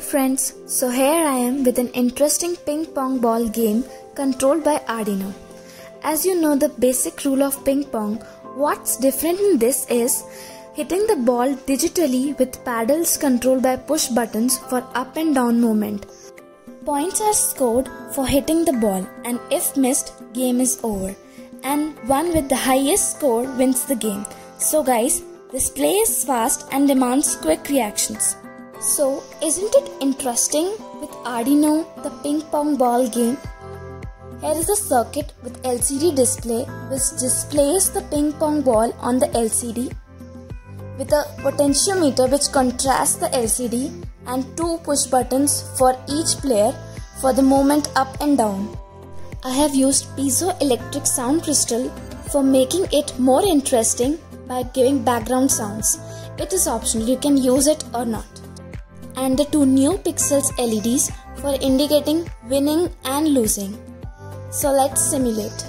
friends, so here I am with an interesting ping pong ball game controlled by Arduino. As you know the basic rule of ping pong, what's different in this is hitting the ball digitally with paddles controlled by push buttons for up and down movement. Points are scored for hitting the ball and if missed, game is over. And one with the highest score wins the game. So guys, this play is fast and demands quick reactions. So, isn't it interesting with Arduino, the ping pong ball game? Here is a circuit with LCD display which displays the ping pong ball on the LCD with a potentiometer which contrasts the LCD and two push buttons for each player for the movement up and down. I have used piezoelectric sound crystal for making it more interesting by giving background sounds. It is optional, you can use it or not and the two NeoPixels LEDs for indicating winning and losing. So let's simulate.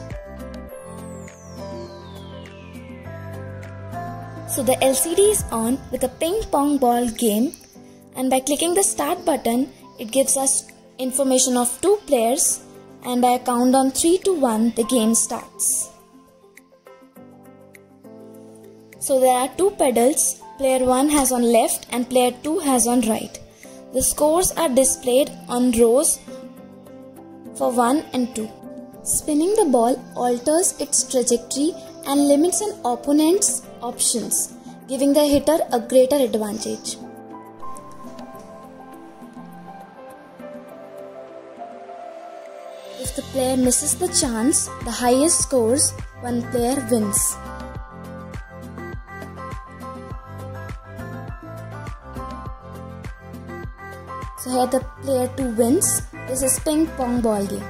So the LCD is on with a ping pong ball game and by clicking the start button it gives us information of two players and by a count on 3 to 1 the game starts. So there are two pedals player 1 has on left and player 2 has on right. The scores are displayed on rows for 1 and 2. Spinning the ball alters its trajectory and limits an opponent's options, giving the hitter a greater advantage. If the player misses the chance, the highest scores, one player wins. So here the player 2 wins. This is ping pong ball game.